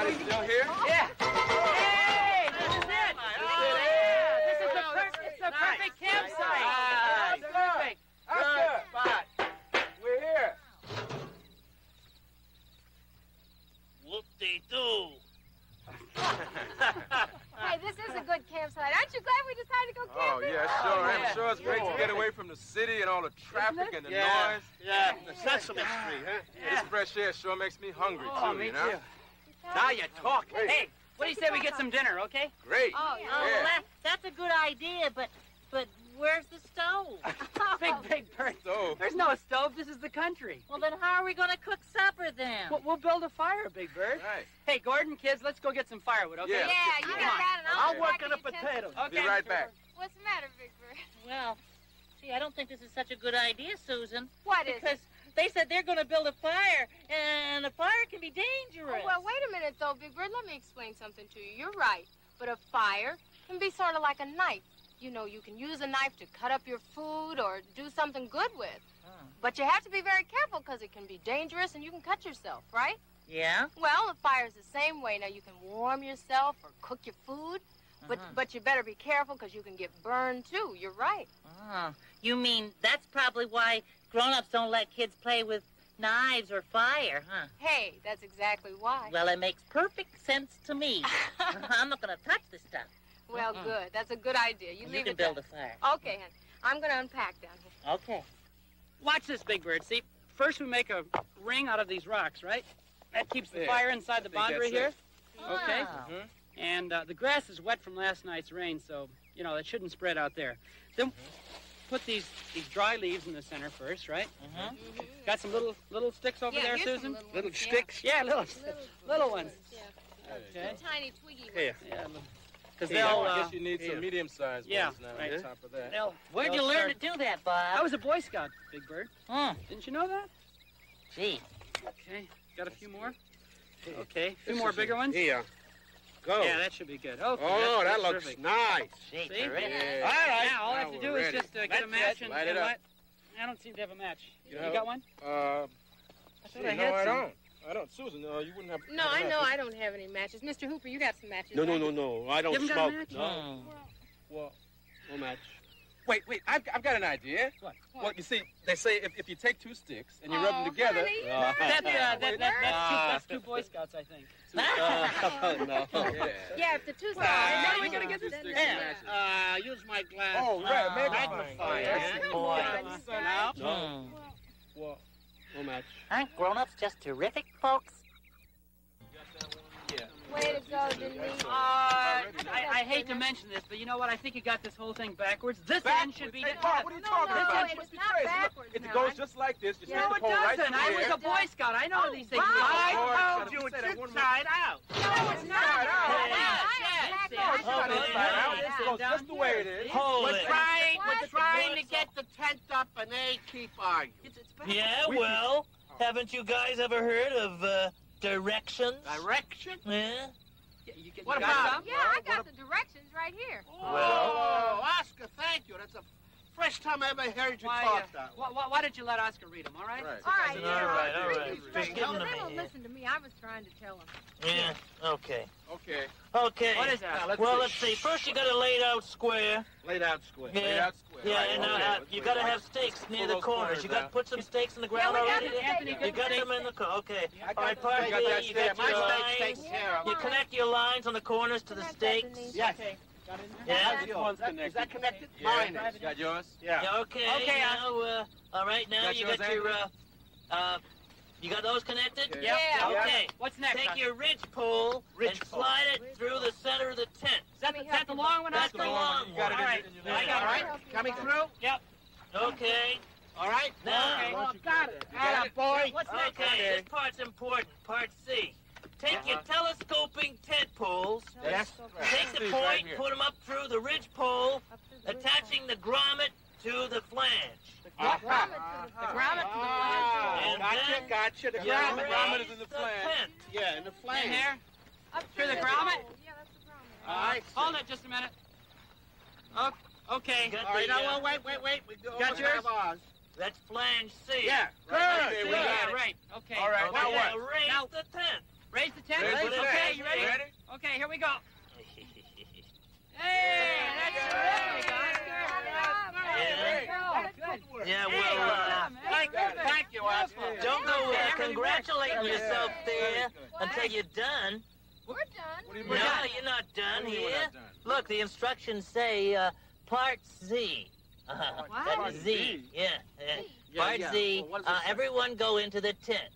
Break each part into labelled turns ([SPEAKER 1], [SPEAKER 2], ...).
[SPEAKER 1] Everybody still here?
[SPEAKER 2] Yeah. Hey, this is it. Yeah, this is the, per- it's the perfect campsite.
[SPEAKER 1] Nice.
[SPEAKER 2] Perfect.
[SPEAKER 1] Good spot. We're here.
[SPEAKER 3] Whoop-de-doo.
[SPEAKER 4] Hey, this is a good campsite. Aren't you glad we decided to go
[SPEAKER 1] oh,
[SPEAKER 4] camping?
[SPEAKER 1] Oh, yeah, sure.
[SPEAKER 2] yeah.
[SPEAKER 1] I'm sure it's great to get away from the city and all the traffic and the
[SPEAKER 3] Yeah,
[SPEAKER 1] noise.
[SPEAKER 3] yeah, the Sesame Street, huh?
[SPEAKER 1] This fresh air sure makes me hungry,
[SPEAKER 2] Oh,
[SPEAKER 1] too,
[SPEAKER 2] me
[SPEAKER 1] you know?
[SPEAKER 2] too. Now you talk. Hey, what do you say we get some dinner, okay?
[SPEAKER 1] Great.
[SPEAKER 4] Oh, yeah.
[SPEAKER 5] Oh, well, that, that's a good idea, but but where's the stove?
[SPEAKER 2] Big, big bird.
[SPEAKER 1] So,
[SPEAKER 2] There's no stove. This is the country.
[SPEAKER 5] well, then how are we going to cook supper then?
[SPEAKER 2] We'll, we'll build a fire, Big Bird.
[SPEAKER 1] right.
[SPEAKER 2] Hey, Gordon, kids, let's go get some firewood, okay?
[SPEAKER 1] Yeah.
[SPEAKER 4] Yeah, you
[SPEAKER 2] Come
[SPEAKER 4] get
[SPEAKER 2] on.
[SPEAKER 4] that and I'll,
[SPEAKER 3] I'll work on
[SPEAKER 4] in
[SPEAKER 3] the
[SPEAKER 4] your tent.
[SPEAKER 3] potatoes.
[SPEAKER 2] Okay.
[SPEAKER 1] Be right back.
[SPEAKER 4] What's the matter, Big Bird?
[SPEAKER 5] Well, gee, I don't think this is such a good idea, Susan.
[SPEAKER 4] What is
[SPEAKER 5] Because
[SPEAKER 4] it?
[SPEAKER 5] They said they're going to build a fire, and a fire can be
[SPEAKER 4] Oh,
[SPEAKER 5] dangerous.
[SPEAKER 4] well, wait a minute, though, Big Bird. Let me explain something to you. You're right. But a fire can be sort of like a knife. You know, you can use a knife to cut up your food or do something good with.
[SPEAKER 5] Oh.
[SPEAKER 4] But you have to be very careful because it can be dangerous and you can cut yourself, right?
[SPEAKER 5] Yeah?
[SPEAKER 4] Well, a fire's the same way. Now, you can warm yourself or cook your food, but,
[SPEAKER 5] Uh-huh.
[SPEAKER 4] but you better be careful because you can get burned, too. You're right.
[SPEAKER 5] Oh, you mean that's probably why grown-ups don't let kids play with knives or fire, huh?
[SPEAKER 4] Hey, that's exactly why.
[SPEAKER 5] Well, it makes perfect sense to me. I'm not going to touch this stuff.
[SPEAKER 4] Well,
[SPEAKER 5] Mm-mm.
[SPEAKER 4] good. That's a good idea. You,
[SPEAKER 5] You
[SPEAKER 4] leave
[SPEAKER 5] can
[SPEAKER 4] it
[SPEAKER 5] build
[SPEAKER 4] there.
[SPEAKER 5] a fire.
[SPEAKER 4] Okay, honey. I'm going to unpack down here.
[SPEAKER 5] Okay.
[SPEAKER 2] Watch this, Big Bird. See, first we make a ring out of these rocks, right? That keeps the
[SPEAKER 1] There.
[SPEAKER 2] fire inside the
[SPEAKER 1] I think
[SPEAKER 2] boundary here.
[SPEAKER 1] it.
[SPEAKER 2] Okay.
[SPEAKER 5] Wow.
[SPEAKER 1] Mhm.
[SPEAKER 2] And uh, the grass is wet from last night's rain, so, you know, it shouldn't spread out there. Then put these, these dry leaves in the center first, right?
[SPEAKER 5] Mhm.
[SPEAKER 2] Got some little little sticks over
[SPEAKER 4] yeah,
[SPEAKER 2] there,
[SPEAKER 4] here's some
[SPEAKER 2] Susan?
[SPEAKER 4] Little,
[SPEAKER 3] Little
[SPEAKER 4] ones, yeah.
[SPEAKER 3] sticks?
[SPEAKER 2] Yeah, little,
[SPEAKER 4] Little,
[SPEAKER 2] little ones.
[SPEAKER 4] Yeah.
[SPEAKER 2] Okay.
[SPEAKER 4] Tiny twiggy ones.
[SPEAKER 3] Here.
[SPEAKER 2] Yeah, because
[SPEAKER 1] Yeah,
[SPEAKER 2] they'll,
[SPEAKER 1] I
[SPEAKER 2] uh,
[SPEAKER 1] guess you need
[SPEAKER 3] here.
[SPEAKER 1] some medium-sized
[SPEAKER 2] Yeah,
[SPEAKER 1] ones now
[SPEAKER 2] right.
[SPEAKER 1] on top of that.
[SPEAKER 2] they'll.
[SPEAKER 5] Where'd
[SPEAKER 2] they'll
[SPEAKER 5] you learn
[SPEAKER 2] start-
[SPEAKER 5] to do that, Bob?
[SPEAKER 2] I was a Boy Scout, Big Bird.
[SPEAKER 5] Hmm.
[SPEAKER 2] Didn't you know that?
[SPEAKER 5] Gee.
[SPEAKER 2] Okay. Got a few more? Okay. A few
[SPEAKER 3] This
[SPEAKER 2] more bigger
[SPEAKER 3] a-
[SPEAKER 2] ones?
[SPEAKER 3] Here. Go.
[SPEAKER 2] Yeah, that should be good. Okay.
[SPEAKER 3] oh, that
[SPEAKER 2] that's
[SPEAKER 3] looks
[SPEAKER 2] terrific.
[SPEAKER 3] nice.
[SPEAKER 5] Gee,
[SPEAKER 2] See?
[SPEAKER 1] Yeah.
[SPEAKER 3] All right.
[SPEAKER 2] Now, all I have to
[SPEAKER 3] we're
[SPEAKER 2] do is just uh, get a match and,
[SPEAKER 1] Light it
[SPEAKER 2] and
[SPEAKER 1] up.
[SPEAKER 2] I don't seem to have a match.
[SPEAKER 1] You
[SPEAKER 2] You,
[SPEAKER 1] know-
[SPEAKER 2] got one?
[SPEAKER 1] Uh,
[SPEAKER 2] I thought
[SPEAKER 1] gee,
[SPEAKER 2] I
[SPEAKER 1] no,
[SPEAKER 2] had
[SPEAKER 1] I don't. I don't. Susan, uh, you wouldn't have.
[SPEAKER 4] No,
[SPEAKER 1] have
[SPEAKER 4] I
[SPEAKER 1] a
[SPEAKER 4] know
[SPEAKER 1] match.
[SPEAKER 4] I don't have any matches. Mr. Hooper, you got some matches.
[SPEAKER 3] No, no,
[SPEAKER 4] right?
[SPEAKER 3] no, no. I don't
[SPEAKER 2] You haven't got a
[SPEAKER 3] smoke.
[SPEAKER 2] match?
[SPEAKER 3] No.
[SPEAKER 5] Hmm.
[SPEAKER 1] Well,
[SPEAKER 3] No match.
[SPEAKER 1] Wait, wait. I've, I've got an idea.
[SPEAKER 2] What?
[SPEAKER 1] Well, you see, they say if, if you take two sticks and you rub them
[SPEAKER 4] Oh,
[SPEAKER 1] together.
[SPEAKER 4] honey.
[SPEAKER 3] Uh,
[SPEAKER 2] That, uh, that, that, that's, two, that's two Boy Scouts, I think.
[SPEAKER 3] uh, no.
[SPEAKER 1] Yeah.
[SPEAKER 4] Yeah, if the two
[SPEAKER 1] Well,
[SPEAKER 4] sides.
[SPEAKER 1] now
[SPEAKER 4] then
[SPEAKER 1] we
[SPEAKER 4] you
[SPEAKER 1] gotta get this
[SPEAKER 4] then
[SPEAKER 1] stick
[SPEAKER 4] that's-
[SPEAKER 3] Uh, use my glass.
[SPEAKER 1] Oh, right,
[SPEAKER 5] Uh,
[SPEAKER 1] magnifying.
[SPEAKER 3] magnifying,
[SPEAKER 1] glass.
[SPEAKER 4] Come
[SPEAKER 5] Boy.
[SPEAKER 4] on, you
[SPEAKER 2] so now,
[SPEAKER 3] No.
[SPEAKER 5] Hmm.
[SPEAKER 1] Well,
[SPEAKER 3] No match.
[SPEAKER 5] Aren't grown-ups just terrific folks?
[SPEAKER 4] Way to go, Denise.
[SPEAKER 2] uh, I, I hate to mention this, but you know what? I think you got this whole thing backwards. This end should be.
[SPEAKER 1] Hey, Bob, what are you
[SPEAKER 4] No,
[SPEAKER 1] talking
[SPEAKER 4] no,
[SPEAKER 1] about?
[SPEAKER 4] it
[SPEAKER 1] You must
[SPEAKER 4] not
[SPEAKER 1] crazy. Look,
[SPEAKER 4] backwards
[SPEAKER 1] It
[SPEAKER 4] now.
[SPEAKER 1] goes just like this. You
[SPEAKER 2] no, it
[SPEAKER 1] the pole right
[SPEAKER 2] doesn't. I was a Boy Scout. I know these things.
[SPEAKER 1] Bob.
[SPEAKER 3] I
[SPEAKER 1] Lord,
[SPEAKER 3] told you
[SPEAKER 1] you
[SPEAKER 3] it's
[SPEAKER 1] said it one
[SPEAKER 3] inside out.
[SPEAKER 4] No, it's not.
[SPEAKER 1] Inside out.
[SPEAKER 4] It's
[SPEAKER 2] Yeah,
[SPEAKER 4] not. No,
[SPEAKER 2] I
[SPEAKER 4] it's
[SPEAKER 2] know
[SPEAKER 4] not inside out.
[SPEAKER 2] yeah.
[SPEAKER 1] It goes just the way it is.
[SPEAKER 5] Hold
[SPEAKER 3] We're
[SPEAKER 5] it.
[SPEAKER 3] trying, we're trying to get the tent up, and they keep arguing.
[SPEAKER 6] Yeah, well, haven't you guys ever heard of directions?
[SPEAKER 3] Direction?
[SPEAKER 6] Yeah?
[SPEAKER 2] Yeah, you get-
[SPEAKER 3] What
[SPEAKER 2] you
[SPEAKER 3] about-
[SPEAKER 2] some?
[SPEAKER 4] Yeah, I got the directions right here.
[SPEAKER 3] Oh, Oscar, thank you. That's a first time I ever heard you
[SPEAKER 2] Why,
[SPEAKER 3] talk
[SPEAKER 2] uh,
[SPEAKER 3] that way.
[SPEAKER 2] why, why, why don't you let Oscar read them, all right?
[SPEAKER 1] Right.
[SPEAKER 4] All right,
[SPEAKER 6] All
[SPEAKER 4] yeah.
[SPEAKER 6] right, all
[SPEAKER 4] read
[SPEAKER 6] right. Just
[SPEAKER 4] I was trying to tell him.
[SPEAKER 6] Yeah. Okay.
[SPEAKER 1] Okay.
[SPEAKER 6] Okay.
[SPEAKER 2] What is that?
[SPEAKER 1] Now, let's
[SPEAKER 6] well,
[SPEAKER 1] see.
[SPEAKER 6] let's see. First, you got to lay it out square.
[SPEAKER 3] Laid out square.
[SPEAKER 6] Yeah.
[SPEAKER 1] Lay it out square.
[SPEAKER 6] Yeah,
[SPEAKER 1] Right,
[SPEAKER 6] and uh,
[SPEAKER 1] okay.
[SPEAKER 6] uh, you got to have stakes near the corners.
[SPEAKER 1] corners
[SPEAKER 6] You got to put some stakes in the ground
[SPEAKER 4] we got
[SPEAKER 6] already.
[SPEAKER 4] Anthony,
[SPEAKER 6] You got them in the car. Okay.
[SPEAKER 1] I
[SPEAKER 6] All right,
[SPEAKER 1] got
[SPEAKER 6] part B,
[SPEAKER 1] stakes.
[SPEAKER 3] got
[SPEAKER 6] you
[SPEAKER 3] there.
[SPEAKER 6] got
[SPEAKER 3] My
[SPEAKER 6] your lines.
[SPEAKER 3] takes care
[SPEAKER 6] You connect your lines on the corners to the stakes.
[SPEAKER 3] Yes.
[SPEAKER 6] Yeah.
[SPEAKER 3] That's
[SPEAKER 1] This one's connected.
[SPEAKER 3] Is that connected?
[SPEAKER 1] Yeah.
[SPEAKER 3] Mine is.
[SPEAKER 1] You got yours?
[SPEAKER 3] Yeah.
[SPEAKER 6] Yeah, okay.
[SPEAKER 2] Okay,
[SPEAKER 6] Now, uh, all right. Now
[SPEAKER 1] Got
[SPEAKER 6] you
[SPEAKER 1] yours,
[SPEAKER 6] got your. Uh, uh, you got those connected?
[SPEAKER 1] Yeah.
[SPEAKER 4] Yeah.
[SPEAKER 6] Okay.
[SPEAKER 2] What's next?
[SPEAKER 6] Take your ridge pole
[SPEAKER 3] Ridge
[SPEAKER 6] and
[SPEAKER 3] pole.
[SPEAKER 6] slide it through the center of the tent.
[SPEAKER 2] Is that, the, is that the long one,
[SPEAKER 6] That's the long
[SPEAKER 1] You got it
[SPEAKER 6] one.
[SPEAKER 1] in
[SPEAKER 2] All right.
[SPEAKER 1] in your
[SPEAKER 2] I
[SPEAKER 1] left
[SPEAKER 2] got
[SPEAKER 3] All
[SPEAKER 2] it.
[SPEAKER 3] right. Coming through? Yep.
[SPEAKER 6] Okay.
[SPEAKER 3] All right.
[SPEAKER 6] Now,
[SPEAKER 2] Okay.
[SPEAKER 3] Oh, got it.
[SPEAKER 1] You got it?
[SPEAKER 3] boy.
[SPEAKER 2] What's next?
[SPEAKER 6] okay, this part's important. Part C. Take your
[SPEAKER 1] Uh-huh.
[SPEAKER 6] telescoping tent poles,
[SPEAKER 3] Yes.
[SPEAKER 6] take the point,
[SPEAKER 1] right
[SPEAKER 6] put them up through the ridge pole, attaching the grommet to the flange.
[SPEAKER 3] Uh-huh.
[SPEAKER 4] The grommet to the
[SPEAKER 3] Ah,
[SPEAKER 6] And
[SPEAKER 3] gotcha,
[SPEAKER 6] then
[SPEAKER 3] gotcha. The
[SPEAKER 6] You
[SPEAKER 1] Yeah,
[SPEAKER 3] grommet.
[SPEAKER 1] the grommet
[SPEAKER 6] raise
[SPEAKER 1] is in the
[SPEAKER 6] the
[SPEAKER 1] flange.
[SPEAKER 3] Yeah, in the
[SPEAKER 2] In here?
[SPEAKER 4] Up
[SPEAKER 2] Through the grommet?
[SPEAKER 4] Yeah, that's the grommet.
[SPEAKER 3] All right.
[SPEAKER 2] Hold it just a minute. Oh, okay.
[SPEAKER 3] All right,
[SPEAKER 6] the,
[SPEAKER 3] now,
[SPEAKER 6] uh,
[SPEAKER 3] wait, wait, wait. We
[SPEAKER 2] Got
[SPEAKER 3] almost
[SPEAKER 2] yours?
[SPEAKER 3] have ours.
[SPEAKER 6] That's flange C.
[SPEAKER 3] Yeah.
[SPEAKER 1] Right
[SPEAKER 3] Good.
[SPEAKER 1] there,
[SPEAKER 2] Yeah,
[SPEAKER 1] it.
[SPEAKER 2] right. Okay.
[SPEAKER 1] All right,
[SPEAKER 6] Okay,
[SPEAKER 1] now what?
[SPEAKER 6] now raise
[SPEAKER 2] Now-
[SPEAKER 6] the tent.
[SPEAKER 2] Raise the tent.
[SPEAKER 1] Raise the
[SPEAKER 2] okay, you ready?
[SPEAKER 1] Ready?
[SPEAKER 2] Okay, here we go. Hey, that's there we go. That's good. Good.
[SPEAKER 6] Yeah, well, uh, thank,
[SPEAKER 2] you,
[SPEAKER 6] thank you, Oscar. Don't go uh, congratulating yourself there until you're done.
[SPEAKER 4] We're done.
[SPEAKER 1] What do you
[SPEAKER 6] No,
[SPEAKER 1] mean?
[SPEAKER 6] you're not done
[SPEAKER 1] What do you mean we're
[SPEAKER 6] here. Look, the instructions say uh, Part Z. Uh,
[SPEAKER 4] What?
[SPEAKER 1] Part Z?
[SPEAKER 6] Z. Yeah.
[SPEAKER 1] Yeah,
[SPEAKER 6] Part. Z.
[SPEAKER 1] Well, what does
[SPEAKER 6] uh, everyone go into the tent.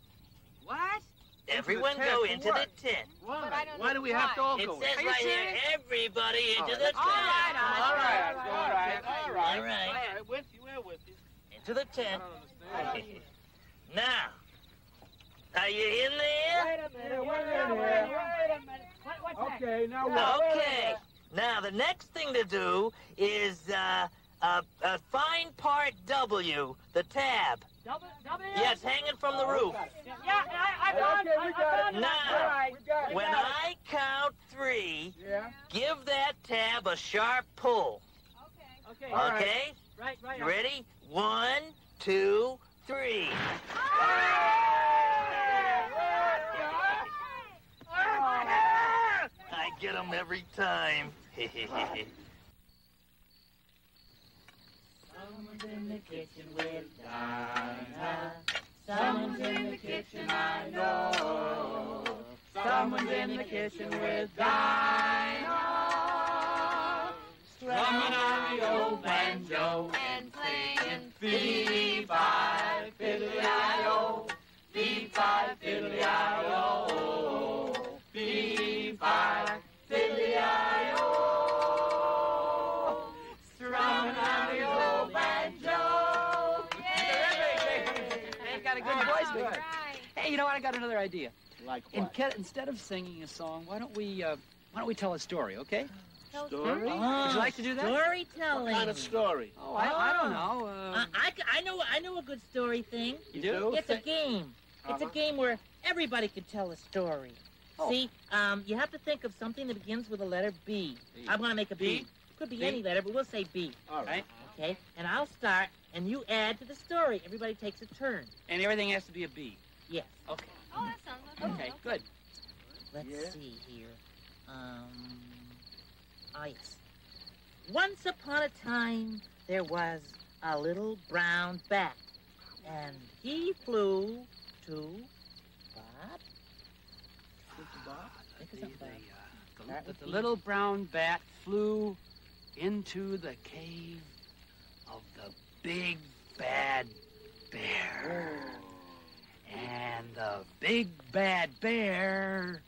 [SPEAKER 2] What?
[SPEAKER 6] Everyone go into
[SPEAKER 1] what?
[SPEAKER 6] the tent.
[SPEAKER 4] But
[SPEAKER 3] Why?
[SPEAKER 4] don't
[SPEAKER 3] Why we have to
[SPEAKER 4] why.
[SPEAKER 3] all
[SPEAKER 6] It
[SPEAKER 3] go?
[SPEAKER 6] says
[SPEAKER 2] Are you
[SPEAKER 6] right here, everybody into the tent.
[SPEAKER 2] All right, Oscar.
[SPEAKER 1] All right, all right, all
[SPEAKER 6] All
[SPEAKER 1] right.
[SPEAKER 6] right.
[SPEAKER 3] All right, with you, we're with you.
[SPEAKER 6] Into the tent. now, are you in there? Wait a minute. What's that?
[SPEAKER 1] Okay, now
[SPEAKER 6] Okay. Now, the next thing to do is uh, uh, uh, find part W, the tab.
[SPEAKER 2] Double, double.
[SPEAKER 6] Yes, hanging from the roof.
[SPEAKER 2] Yeah, I, I found,
[SPEAKER 1] Okay, we
[SPEAKER 2] I,
[SPEAKER 1] got
[SPEAKER 2] I found
[SPEAKER 6] it.
[SPEAKER 2] it.
[SPEAKER 6] Now,
[SPEAKER 2] All right.
[SPEAKER 1] We got it.
[SPEAKER 6] When I count three,
[SPEAKER 1] Yeah.
[SPEAKER 6] give that tab a sharp pull.
[SPEAKER 2] Okay.
[SPEAKER 1] All right.
[SPEAKER 6] Okay?
[SPEAKER 2] Right, right.
[SPEAKER 6] You ready? One, two, three. I get them every time. Someone's in the kitchen with Dinah. Oh, Someone's in the kitchen, I know.
[SPEAKER 2] Someone's in the kitchen with Dinah. Oh, Strumming on the old banjo.
[SPEAKER 4] And playing
[SPEAKER 2] Fee-fi, fiddly-i-o. Fee-fi, fiddly-i-o. Got another idea.
[SPEAKER 3] Like
[SPEAKER 2] In,
[SPEAKER 3] what?
[SPEAKER 2] ca- instead of singing a song, why don't we uh, why don't we tell a story, okay?
[SPEAKER 3] Story?
[SPEAKER 2] Would you like to do that?
[SPEAKER 3] What
[SPEAKER 6] Storytelling.
[SPEAKER 3] kind of story?
[SPEAKER 2] Oh, I, I don't know. Uh,
[SPEAKER 6] I, c- I know I know a good story thing.
[SPEAKER 2] you do?
[SPEAKER 6] It's a game. It's a
[SPEAKER 1] Uh-huh.
[SPEAKER 6] game where everybody can tell a story.
[SPEAKER 2] Oh.
[SPEAKER 6] See, um, you have to think of something that begins with the letter B.
[SPEAKER 2] B.
[SPEAKER 6] I'm gonna make a B.
[SPEAKER 2] B?
[SPEAKER 6] Could be
[SPEAKER 2] B?
[SPEAKER 6] any letter, but we'll say B.
[SPEAKER 3] All right.
[SPEAKER 2] Right?
[SPEAKER 6] Okay? And I'll start, and you add to the story. Everybody takes a turn.
[SPEAKER 2] And everything has to be a B.
[SPEAKER 6] Yes.
[SPEAKER 2] Okay.
[SPEAKER 4] Oh, that sounds like
[SPEAKER 2] Okay, good.
[SPEAKER 6] Let's
[SPEAKER 3] Yeah.
[SPEAKER 6] see here. Um, ah, yes. Once upon a time, there was a little brown bat, and he flew to Bob. Think of Bob.
[SPEAKER 2] The,
[SPEAKER 6] with
[SPEAKER 2] the
[SPEAKER 6] B.
[SPEAKER 2] little brown bat flew into the cave of the big bad bear. And the big bad bear.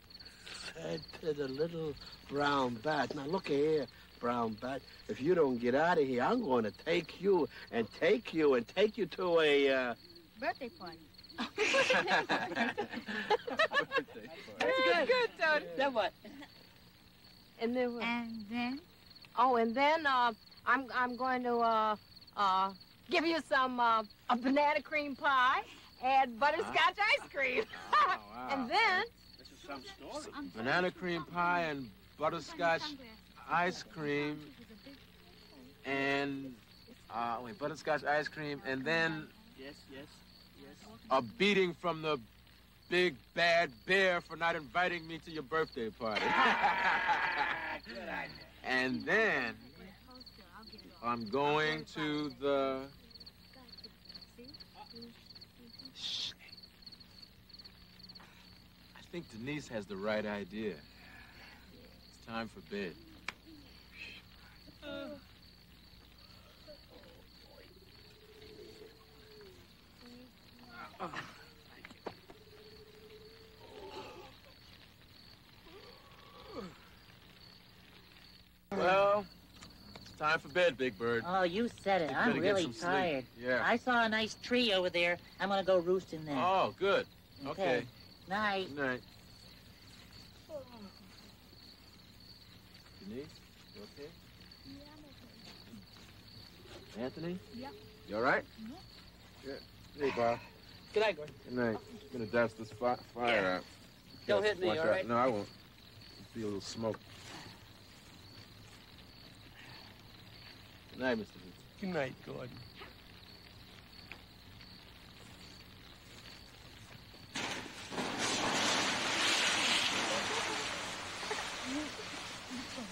[SPEAKER 3] Said to the little brown bat. Now look here, brown bat. If you don't get out of here, I'm going to take you and take you and take you to a. Uh...
[SPEAKER 4] Birthday party.
[SPEAKER 2] That's good.
[SPEAKER 4] Good, Tony.
[SPEAKER 2] Then what?
[SPEAKER 4] And then what?
[SPEAKER 7] And then?
[SPEAKER 4] Oh, and then uh, I'm I'm going to uh uh give you some uh, a banana cream pie and butterscotch ice cream. And then
[SPEAKER 3] This is some story.
[SPEAKER 1] Banana cream pie and butterscotch ice cream and uh, wait, butterscotch ice cream, and then
[SPEAKER 3] Yes, yes, yes.
[SPEAKER 1] a beating from the big bad bear for not inviting me to your birthday party. and then I'm going to the. Shh. I think Denise has the right idea. It's time for bed. Well, it's time for bed, Big Bird.
[SPEAKER 6] Oh, you said it.
[SPEAKER 1] You
[SPEAKER 6] I'm really
[SPEAKER 1] some sleep.
[SPEAKER 6] tired.
[SPEAKER 1] Yeah.
[SPEAKER 6] I saw a nice tree over there. I'm gonna go roost in there.
[SPEAKER 1] Oh, good. Okay.
[SPEAKER 6] Night.
[SPEAKER 1] Good night. Denise, you okay? yeah okay Anthony?
[SPEAKER 7] Yeah.
[SPEAKER 1] You all right? Mm-hmm. yeah Hey, Bob.
[SPEAKER 2] Good night, Gordon.
[SPEAKER 1] Good night. I'm gonna douse this fi- fire out.
[SPEAKER 2] Don't hit me,
[SPEAKER 1] Watch
[SPEAKER 2] all
[SPEAKER 1] out.
[SPEAKER 2] right?
[SPEAKER 1] No, I won't. See a little smoke.
[SPEAKER 3] Good night, Mr. Vincent.
[SPEAKER 2] Good night, Gordon.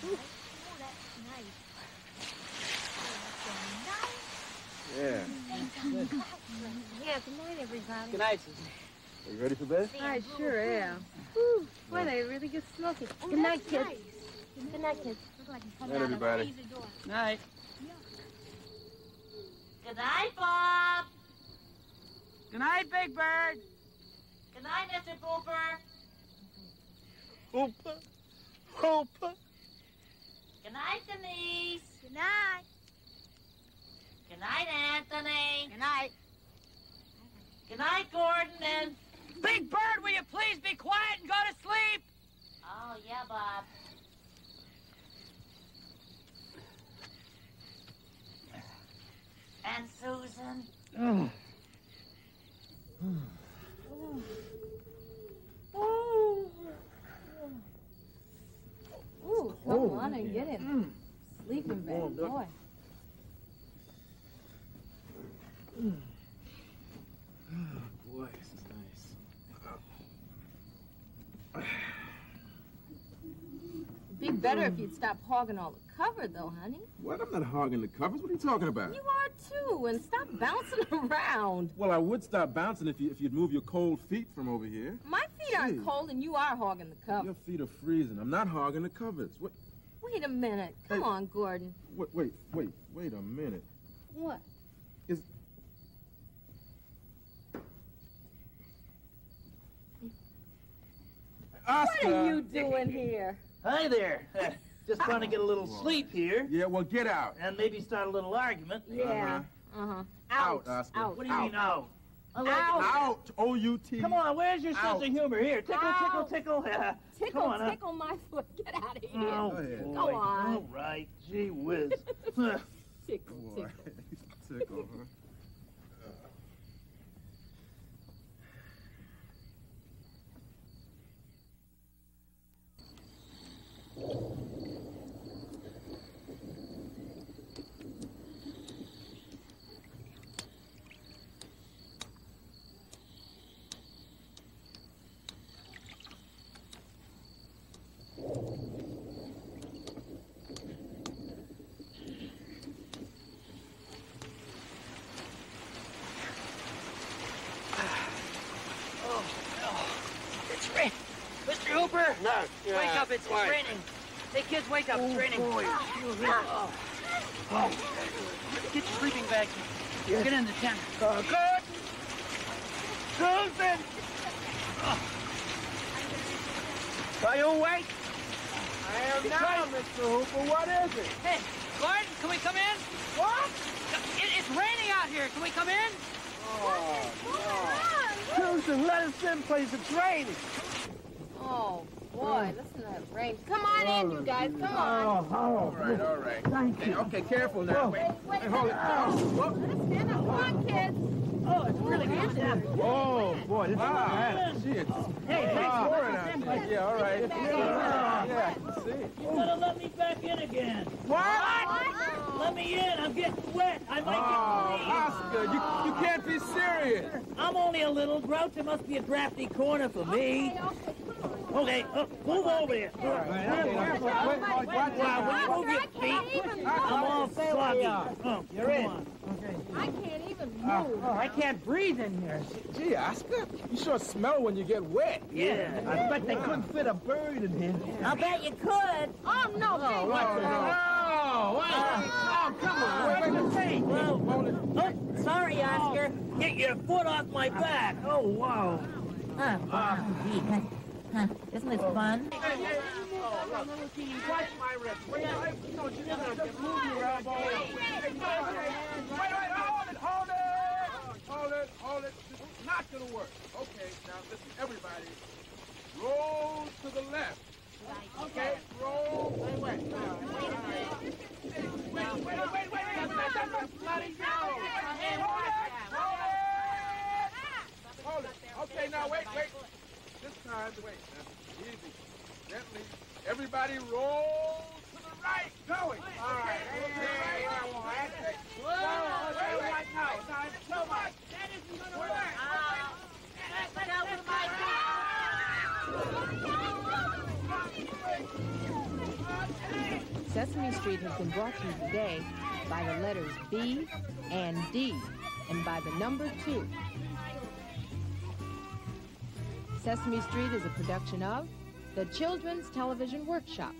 [SPEAKER 4] Yeah. yeah, good night, everybody.
[SPEAKER 2] Good night, Susan.
[SPEAKER 1] Are you ready for bed?
[SPEAKER 4] I sure am. Whew, boy, yeah. they really get smoky. Oh, good night, kids. Nice. Good night, kids.
[SPEAKER 1] Good night, everybody.
[SPEAKER 2] Night.
[SPEAKER 5] Good night, Bob.
[SPEAKER 2] Good night, Big Bird.
[SPEAKER 5] Good night, Mr. Pooper.
[SPEAKER 3] Pooper. Pooper.
[SPEAKER 5] Good night, Denise.
[SPEAKER 4] Good night.
[SPEAKER 5] Good night, Anthony.
[SPEAKER 4] Good night.
[SPEAKER 5] Good night, Gordon and...
[SPEAKER 2] Big Bird, will you please be quiet and go to sleep?
[SPEAKER 5] Oh, yeah, Bob. And Susan.
[SPEAKER 4] Ooh, come on and get him. Sleeping bag, boy.
[SPEAKER 1] Boy, this is nice.
[SPEAKER 4] Be better if mm. you'd stop hogging all the cover, though, honey.
[SPEAKER 1] What? I'm not hogging the covers. What are you talking about?
[SPEAKER 4] You are too, and stop bouncing around.
[SPEAKER 1] Well, I would stop bouncing if you if you'd move your cold feet from over here.
[SPEAKER 4] My feet aren't cold, and you are hogging the covers.
[SPEAKER 1] Your feet are freezing. I'm not hogging the covers. What?
[SPEAKER 4] Wait a minute. Come
[SPEAKER 1] Hey.
[SPEAKER 4] on, Gordon.
[SPEAKER 1] Wait, wait, wait, wait a minute.
[SPEAKER 4] What?
[SPEAKER 1] Is Oscar.
[SPEAKER 4] What are you doing here?
[SPEAKER 7] Hi there. Just trying to get a little sleep here
[SPEAKER 1] Yeah, well, get out.
[SPEAKER 7] and maybe start a little argument.
[SPEAKER 4] Yeah. Uh-huh.
[SPEAKER 1] Out, Oscar.
[SPEAKER 4] Out.
[SPEAKER 7] What do you mean out?
[SPEAKER 4] Out.
[SPEAKER 1] Out. O U T.
[SPEAKER 7] Come on, where's your sense of humor? Here, tickle, tickle,
[SPEAKER 4] Out.
[SPEAKER 7] tickle.
[SPEAKER 4] Tickle,
[SPEAKER 7] Come on, huh?
[SPEAKER 4] tickle my foot. Get out of here.
[SPEAKER 7] Oh,
[SPEAKER 1] Go ahead.
[SPEAKER 4] Go on.
[SPEAKER 7] All right. Gee whiz.
[SPEAKER 4] Tickle,
[SPEAKER 1] Boy,
[SPEAKER 4] tickle.
[SPEAKER 1] tickle, huh?
[SPEAKER 2] Oh, it's raining. Mr. Hooper, wake up. It's, it's raining. Hey, kids, wake up. It's raining. Oh. Oh. Get your sleeping bag. Get in the tent.
[SPEAKER 3] Uh, good. Susan. Are you awake? I am now, Mr. Hooper. What is it?
[SPEAKER 2] Hey, Gordon, can we come in?
[SPEAKER 3] What?
[SPEAKER 2] It, it's raining out here. Can we come in?
[SPEAKER 3] Susan, let us in, please. It's raining.
[SPEAKER 4] Oh, boy, listen to that rain. Come on in, you guys. Come on.
[SPEAKER 3] oh.
[SPEAKER 1] All right, all right.
[SPEAKER 3] Thank
[SPEAKER 1] Okay, okay, careful now. Wait,
[SPEAKER 4] Wait,
[SPEAKER 1] wait, hold it. Oh, whoop.
[SPEAKER 4] Stand up. Come on, kids.
[SPEAKER 7] Oh, it's really good.
[SPEAKER 3] Oh, boy, this
[SPEAKER 1] Ah, shit.
[SPEAKER 7] Hey, hey,
[SPEAKER 1] Ah, pouring out. Yeah, all right. Yeah, yeah, see.
[SPEAKER 7] you gotta let me back in again.
[SPEAKER 3] What?
[SPEAKER 7] Let me in. I'm getting wet. I might
[SPEAKER 1] Oh,
[SPEAKER 7] get
[SPEAKER 1] Oscar, you, you can't be serious.
[SPEAKER 7] I'm only a little grouch. It must be a drafty corner for me. Okay, uh, move over there. Wow, will you move your feet? I'm all soggy. Oh,
[SPEAKER 3] You're in.
[SPEAKER 7] come on.
[SPEAKER 4] I can't even uh, move.
[SPEAKER 3] Oh, I can't breathe in here.
[SPEAKER 1] Gee, Oscar, you sure smell when you get wet.
[SPEAKER 7] Yeah.
[SPEAKER 3] I bet they couldn't fit a bird in here.
[SPEAKER 6] I'll bet you could.
[SPEAKER 4] Oh, no,
[SPEAKER 3] Oh, what the hell? Oh, come on. Wait, wait, wait.
[SPEAKER 7] Whoa.
[SPEAKER 6] Oh, sorry, Oscar.
[SPEAKER 7] Get your foot off my back. Oh, wow.
[SPEAKER 6] Huh, wow, uh, gee, huh, Isn't fun?
[SPEAKER 1] It, hold it. Hold it, hold it. This is not gonna work. Okay, now listen, everybody. Roll to the left. Okay, roll. Wait, wait. Wait, wait, wait, wait, wait. Wait, wait. This time, wait. Now, easy. Gently. Everybody roll to the right. Going. All right. Okay. That's it. Whoa, wait, wait, wait. No, no, it's too much. That isn't gonna work.
[SPEAKER 8] Sesame Street has been brought to you today by the letters B and D and by the number two.
[SPEAKER 4] Sesame Street is a production of the Children's Television Workshop.